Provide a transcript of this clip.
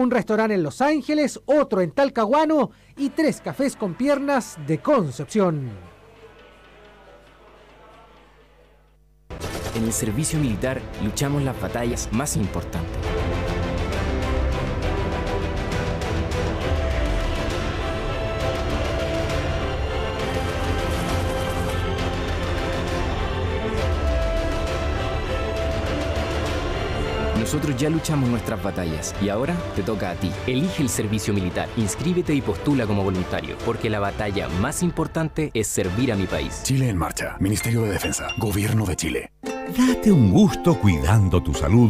un restaurante en Los Ángeles, otro en Talcahuano y tres cafés con piernas de Concepción. En el servicio militar luchamos las batallas más importantes. Nosotros ya luchamos nuestras batallas y ahora te toca a ti. Elige el servicio militar, inscríbete y postula como voluntario, porque la batalla más importante es servir a mi país. Chile en marcha, Ministerio de Defensa, Gobierno de Chile. Date un gusto cuidando tu salud